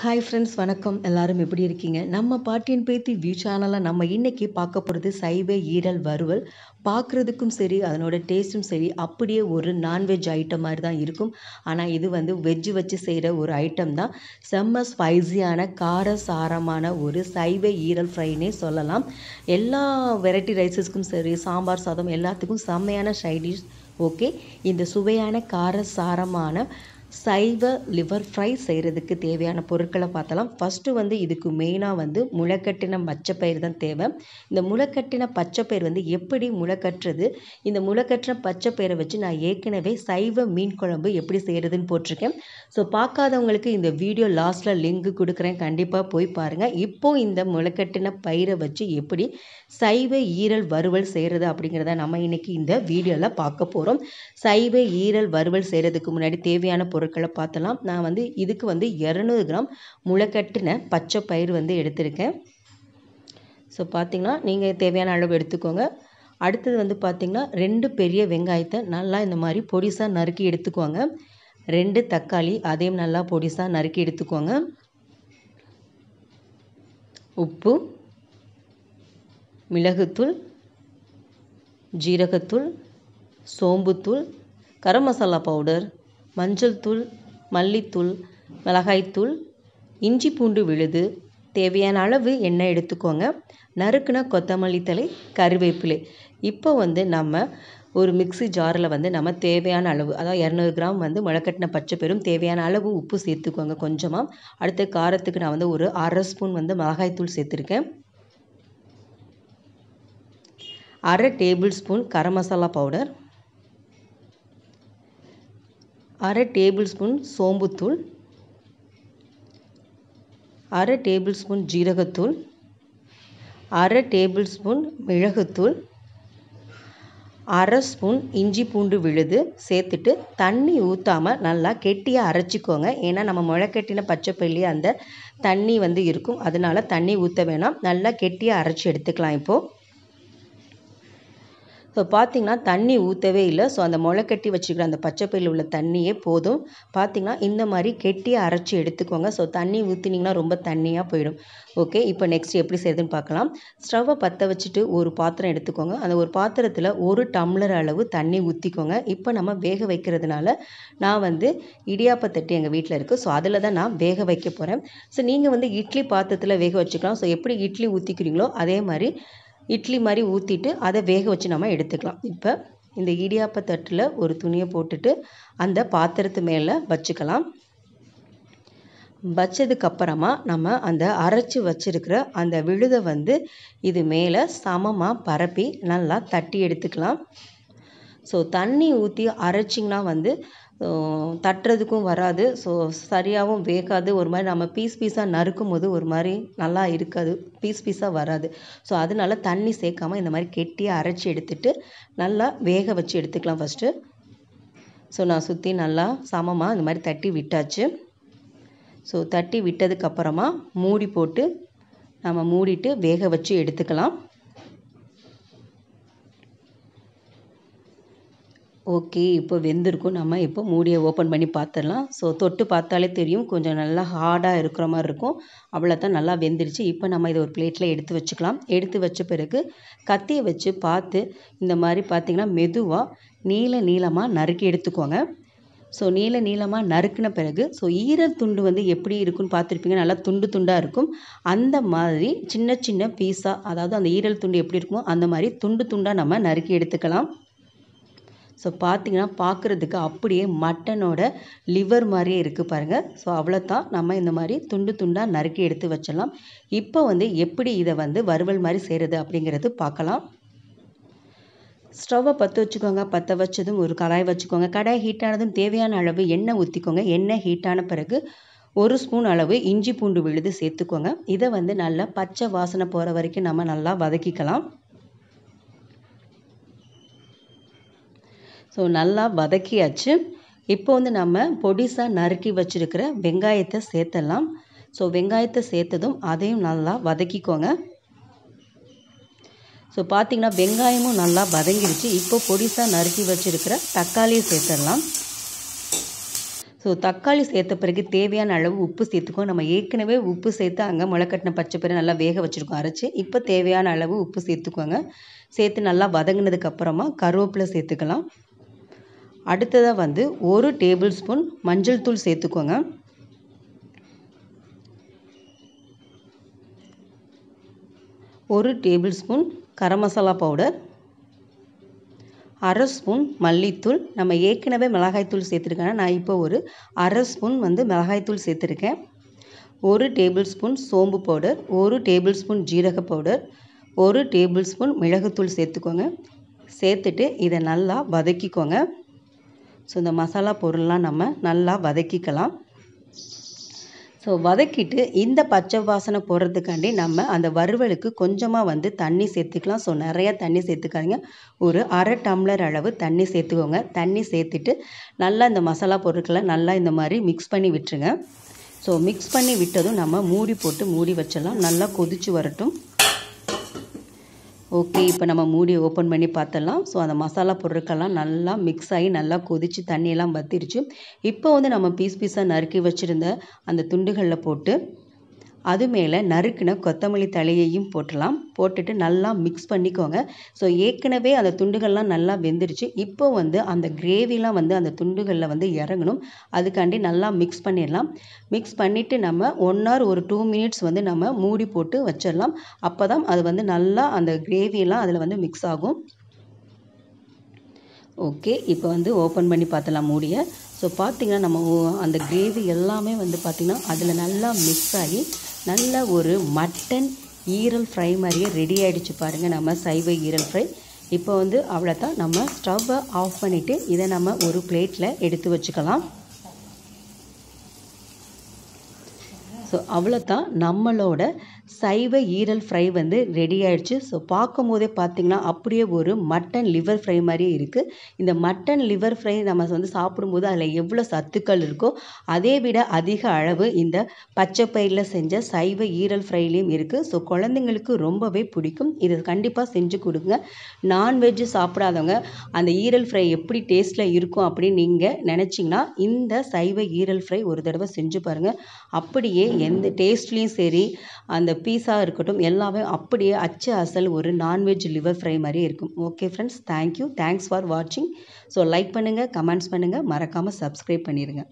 Hi friends வணக்கம். எல்லாரும் எப்படி இருக்கீங்க? நம்ம பாட்டியின் பேத்தி வியூ சேனலில் நம்ம இன்றைக்கி பார்க்க போகிறது சைவ ஈரல் வறுவல். பார்க்குறதுக்கும் சரி அதனோட டேஸ்ட்டும் சரி அப்படியே ஒரு நான்வெஜ் ஐட்டம் மாதிரி தான் இருக்கும். ஆனால் இது வந்து வெஜ்ஜு வச்சு செய்கிற ஒரு ஐட்டம் தான். செம்ம ஸ்பைஸியான கார சாரமான ஒரு சைவ ஈரல் ஃப்ரைனே சொல்லலாம். எல்லா வெரைட்டி ரைஸஸ்க்கும் சரி சாம்பார் சாதம் எல்லாத்துக்கும் செம்மையான ஷைடிஷ் ஓகே இந்த சுவையான கார சாரமான சைவ லிவர் ஃப்ரை செய்கிறதுக்கு தேவையான பொருட்களை பார்த்தலாம் ஃபஸ்ட்டு வந்து இதுக்கு மெயினாக வந்து முளைக்கட்டின பச்சைப்பயிர் தான் தேவை. இந்த முளைக்கட்டின பச்சைப்பயிர் வந்து எப்படி முளைக்கட்டுறது? இந்த முளைக்கட்டின பச்சைப்பயிரை வச்சு நான் ஏற்கனவே சைவ மீன் குழம்பு எப்படி செய்கிறதுன்னு போட்டிருக்கேன். ஸோ பார்க்காதவங்களுக்கு இந்த வீடியோ லாஸ்ட்டில் லிங்க் கொடுக்குறேன். கண்டிப்பாக போய் பாருங்கள் இப்போ இந்த முளைக்கட்டின பயிரை வச்சு எப்படி சைவ ஈரல் வறுவல் செய்கிறது அப்படிங்கிறத நம்ம இன்னைக்கு இந்த வீடியோவில் பார்க்க போகிறோம் சைவ ஈரல் வறுவல் செய்கிறதுக்கு முன்னாடி தேவையான பொருட்களை பார்த்தலாம். நான் வந்து இதுக்கு வந்து இரநூறு கிராம் முளைக்கட்டின பச்சை பயிர் வந்து எடுத்திருக்கேன். ஸோ பார்த்தீங்கன்னா நீங்கள் தேவையான அளவு எடுத்துக்கோங்க. அடுத்தது வந்து பார்த்திங்கன்னா ரெண்டு பெரிய வெங்காயத்தை நல்லா இந்த மாதிரி பொடிசாக நறுக்கி எடுத்துக்கோங்க. ரெண்டு தக்காளி அதையும் நல்லா பொடிசாக நறுக்கி எடுத்துக்கோங்க. உப்பு மிளகுத்தூள் ஜீரகத்தூள் சோம்புத்தூள் கரம் மசாலா பவுடர் மஞ்சள் தூள் மல்லித்தூள் மிளகாய்த்தூள் இஞ்சி பூண்டு விழுது. தேவையான அளவு எண்ணெய் எடுத்துக்கோங்க. நறுக்குன கொத்தமல்லி தலை கருவேப்பிலை. இப்போ வந்து நம்ம ஒரு மிக்ஸி ஜாரில் வந்து நம்ம தேவையான அளவு அதாவது இரநூறு கிராம் வந்து முளைக்கட்டின பச்சை பெரும் தேவையான அளவு உப்பு சேர்த்துக்கோங்க கொஞ்சமாக அடுத்து காரத்துக்கு நான் வந்து ஒரு அரை ஸ்பூன் வந்து மிளகாய்த்தூள் சேர்த்துருக்கேன். அரை table spoon garam masala powder. அரை டேபிள் ஸ்பூன் சோம்புத்தூள் அரை டேபிள் ஸ்பூன் ஜீரகத்தூள் அரை டேபிள் ஸ்பூன் மிளகுத்தூள் அரை ஸ்பூன் இஞ்சி பூண்டு விழுது சேர்த்துட்டு தண்ணி ஊற்றாமல் நல்லா கெட்டியாக அரைச்சிக்கோங்க. ஏன்னா நம்ம முளைக்கட்டின பச்சைப்பள்ளி அந்த தண்ணி வந்து இருக்கும். அதனால தண்ணி ஊற்ற வேணாம். நல்லா கெட்டியாக அரைச்சி எடுத்துக்கலாம் இப்போது ஸோ பார்த்திங்கன்னா தண்ணி ஊற்றவே இல்லை. ஸோ அந்த முளைக்கட்டி வச்சுக்கிற அந்த பச்சைப்பயிரில் உள்ள தண்ணியே போதும். பார்த்திங்கன்னா இந்த மாதிரி கெட்டியாக அரைச்சி எடுத்துக்கோங்க. ஸோ தண்ணி ஊற்றினீங்கன்னா ரொம்ப தண்ணியாக போயிடும். ஓகே இப்போ நெக்ஸ்ட் எப்படி செய்யுதுன்னு பார்க்கலாம் ஸ்டவ்வை பற்ற வச்சுட்டு ஒரு பாத்திரம் எடுத்துக்கோங்க. அந்த ஒரு பாத்திரத்தில் ஒரு டம்ளர் அளவு தண்ணி ஊற்றிக்கோங்க இப்போ நம்ம வேக வைக்கிறதுனால நான் வந்து இடியாப்ப தட்டி எங்கள் வீட்டில் இருக்குது ஸோ அதில் தான் நான் வேக வைக்க போகிறேன் ஸோ நீங்கள் வந்து இட்லி பாத்திரத்தில் வேக வச்சுக்கலாம். ஸோ எப்படி இட்லி ஊற்றிக்கிறீங்களோ அதே மாதிரி இட்லி மாதிரி ஊற்றிட்டு அதை வேக வச்சு நம்ம எடுத்துக்கலாம். இப்போ இந்த இடியாப்ப தட்டில் ஒரு துணியை போட்டுட்டு அந்த பாத்திரத்து மேலே வச்சுக்கலாம். வச்சதுக்கப்புறமா நம்ம அந்த அரைச்சி வச்சுருக்கிற அந்த விழுதை வந்து இது மேலே சமமாக பரப்பி நல்லா தட்டி எடுத்துக்கலாம். ஸோ தண்ணி ஊற்றி அரைச்சிங்கன்னா வந்து தட்டுறதுக்கும் வராது. ஸோ சரியாகவும் வேகாது. ஒரு மாதிரி நம்ம பீஸ் பீஸாக நறுக்கும் போது ஒரு மாதிரி நல்லா இருக்காது. பீஸ் பீஸாக வராது. ஸோ அதனால தண்ணி சேர்க்காமல் இந்த மாதிரி கெட்டியாக அரைச்சி எடுத்துட்டு நல்லா வேக வச்சு எடுத்துக்கலாம் ஃபஸ்ட்டு ஸோ நான் சுற்றி நல்லா சமமாக இந்த மாதிரி தட்டி விட்டாச்சு. ஸோ தட்டி விட்டதுக்கப்புறமா மூடி போட்டு நம்ம மூடிட்டு வேக வச்சு எடுத்துக்கலாம். ஓகே இப்போ வெந்திருக்கும். நம்ம இப்போ மூடியை ஓப்பன் பண்ணி பார்த்துடலாம் ஸோ தொட்டு பார்த்தாலே தெரியும். கொஞ்சம் நல்லா ஹார்டாக இருக்கிற மாதிரி இருக்கும். அவ்வளோ தான் நல்லா வெந்துருச்சு. இப்போ நம்ம இதை ஒரு பிளேட்டில் எடுத்து வச்சுக்கலாம். எடுத்து வச்ச பிறகு கத்தியை வச்சு பார்த்து இந்த மாதிரி பார்த்திங்கன்னா மெதுவாக நீள நீளமாக நறுக்கி எடுத்துக்கோங்க. ஸோ நீள நீளமாக நறுக்கின பிறகு ஸோ ஈரல் துண்டு வந்து எப்படி இருக்குன்னு பார்த்துருப்பீங்க? நல்லா துண்டு துண்டாக இருக்கும். அந்த மாதிரி சின்ன சின்ன பீஸாக அதாவது அந்த ஈரல் துண்டு எப்படி இருக்குமோ அந்த மாதிரி துண்டு துண்டாக நம்ம நறுக்கி எடுத்துக்கலாம். ஸோ பார்த்தீங்கன்னா பார்க்குறதுக்கு அப்படியே மட்டனோட லிவர் மாதிரியே இருக்குது பாருங்கள் ஸோ அவ்வளோத்தான் நம்ம இந்த மாதிரி துண்டு துண்டாக நறுக்கி எடுத்து வச்சிடலாம். இப்போ வந்து எப்படி இதை வந்து வறுவல் மாதிரி செய்கிறது அப்படிங்கிறது பார்க்கலாம். ஸ்டவ்வை பற்ற வச்சுக்கோங்க. பற்ற வச்சதும் ஒரு கடாய் வச்சுக்கோங்க. கடாய் ஹீட்டானதும் தேவையான அளவு எண்ணெய் ஊற்றிக்கோங்க எண்ணெய் ஹீட்டான பிறகு ஒரு ஸ்பூன் அளவு இஞ்சி பூண்டு விழுது சேர்த்துக்கோங்க. இதை வந்து நல்லா பச்சை வாசனை போகிற வரைக்கும் நம்ம நல்லா வதக்கிக்கலாம். ஸோ நல்லா வதக்கியாச்சு. இப்போ வந்து நம்ம பொடிசாக நறுக்கி வச்சுருக்கிற வெங்காயத்தை சேர்த்தலாம். ஸோ வெங்காயத்தை சேர்த்ததும் அதையும் நல்லா வதக்கிக்கோங்க. ஸோ பார்த்திங்கன்னா வெங்காயமும் நல்லா வதங்கிருச்சு. இப்போ பொடிசாக நறுக்கி வச்சுருக்கிற தக்காளியை சேர்த்துடலாம் ஸோ தக்காளி சேர்த்த பிறகு தேவையான அளவு உப்பு சேர்த்துக்கோ. நம்ம ஏற்கனவே உப்பு சேர்த்து அங்கே முளைக்கட்டின பச்சை பயிரை நல்லா வேக வச்சுருக்கோம். அரைச்சி இப்போ தேவையான அளவு உப்பு சேர்த்துக்கோங்க. சேர்த்து நல்லா வதங்கினதுக்கப்புறமா கருவேப்பிலை சேர்த்துக்கலாம். அடுத்ததாக வந்து ஒரு டேபிள் ஸ்பூன் மஞ்சள் தூள் சேர்த்துக்கோங்க. ஒரு table spoon garam masala powder. அரை ஸ்பூன் மல்லித்தூள். நம்ம ஏற்கனவே மிளகாய்த்தூள் சேர்த்துருக்கேன். நான் இப்போ ஒரு அரை ஸ்பூன் வந்து மிளகாய்த்தூள் சேர்த்துருக்கேன். ஒரு டேபிள் ஸ்பூன் சோம்பு பவுடர். ஒரு டேபிள் ஸ்பூன் ஜீரக பவுடர். ஒரு டேபிள் ஸ்பூன் மிளகுத்தூள் சேர்த்துக்கோங்க. சேர்த்துட்டு இதை நல்லா வதக்கிக்கோங்க. ஸோ இந்த மசாலா பொருள்லாம் நம்ம நல்லா வதக்கிக்கலாம். ஸோ வதக்கிட்டு இந்த பச்சை வாசனை போடுறதுக்காண்டி நம்ம அந்த வறுவலுக்கு கொஞ்சமாக வந்து தண்ணி சேர்த்துக்கலாம். ஸோ நிறையா தண்ணி சேர்த்துக்காதீங்க. ஒரு அரை டம்ளர் அளவு தண்ணி சேர்த்துக்கோங்க. தண்ணி சேர்த்துட்டு நல்லா இந்த மசாலா பொருட்களை நல்லா இந்த மாதிரி மிக்ஸ் பண்ணி விட்டுருங்க. ஸோ மிக்ஸ் பண்ணி விட்டதும் நம்ம மூடி போட்டு மூடி வச்சிடலாம். நல்லா கொதிச்சு வரட்டும். ஓகே இப்போ நம்ம மூடி ஓப்பன் பண்ணி பார்த்துடலாம். ஸோ அந்த மசாலா பொருட்கள்லாம் நல்லா மிக்ஸ் ஆகி நல்லா கொதித்து தண்ணியெல்லாம் வத்திருச்சு. இப்போ வந்து நம்ம பீஸ் பீஸாக நறுக்கி வச்சுருந்த அந்த துண்டுகளில் போட்டு அது மேலே நறுக்கின கொத்தமல்லி தலையையும் போட்டலாம். போட்டுட்டு நல்லா மிக்ஸ் பண்ணிக்கோங்க. ஸோ ஏற்கனவே அந்த துண்டுகள்லாம் நல்லா வெந்துருச்சு. இப்போ வந்து அந்த கிரேவிலாம் வந்து அந்த துண்டுகளில் வந்து இறங்கணும். அதுக்காண்டி நல்லா மிக்ஸ் பண்ணிடலாம். மிக்ஸ் பண்ணிவிட்டு நம்ம ஒன் ஹவர் ஒரு டூ மினிட்ஸ் வந்து நம்ம மூடி போட்டு வச்சிடலாம். அப்போ தான் அது வந்து நல்லா அந்த கிரேவியெல்லாம் அதில் வந்து மிக்ஸ் ஆகும். ஓகே இப்போ வந்து ஓப்பன் பண்ணி பார்த்தலாம் மூடிய. ஸோ பார்த்திங்கன்னா நம்ம அந்த கிரேவி எல்லாமே வந்து பார்த்திங்கன்னா அதில் நல்லா மிக்ஸ் ஆகி நல்ல ஒரு மட்டன் ஈரல் ஃப்ரை மாதிரியே ரெடி ஆகிடுச்சு பாருங்கள் நம்ம சைவ ஈரல் ஃப்ரை இப்போ வந்து அவ்வளோதான் நம்ம ஸ்டவ்வை ஆஃப் பண்ணிவிட்டு இதை நம்ம ஒரு பிளேட்டில் எடுத்து வச்சுக்கலாம். ஸோ அவ்வளோதான் நம்மளோட சைவ ஈரல் ஃப்ரை வந்து ரெடி ஆயிடுச்சு. ஸோ பார்க்கும் போதே பார்த்திங்கன்னா அப்படியே ஒரு மட்டன் லிவர் ஃப்ரை மாதிரியே இருக்குது இந்த மட்டன் லிவர் ஃப்ரை நம்ம வந்து சாப்பிடும்போது அதில் எவ்வளோ சத்துக்கள் இருக்கோ அதை விட அதிக அளவு இந்த பச்சை பயிரில் செஞ்ச சைவ ஈரல் ஃப்ரைலேயும் இருக்குது ஸோ குழந்தைங்களுக்கு ரொம்பவே பிடிக்கும். இது கண்டிப்பாக செஞ்சு கொடுங்க. நான்வெஜ் சாப்பிடாதவங்க அந்த ஈரல் ஃப்ரை எப்படி டேஸ்ட்டில் இருக்கும் அப்படின்னு நீங்கள் நினச்சிங்கன்னா இந்த சைவ ஈரல் ஃப்ரை ஒரு தடவை செஞ்சு பாருங்கள் அப்படியே எந்த டேஸ்ட்லேயும் சரி அந்த பீஸா இருக்கட்டும் எல்லாமே அப்படியே அச்சு அசல் ஒரு நான்வெஜ் லிவர் ஃப்ரை மாதிரி இருக்கும். Okay friends thank you thanks for வாட்சிங் ஸோ லைக் பண்ணுங்கள் கமெண்ட்ஸ் பண்ணுங்கள் மறக்காமல் சப்ஸ்கிரைப் பண்ணிடுங்க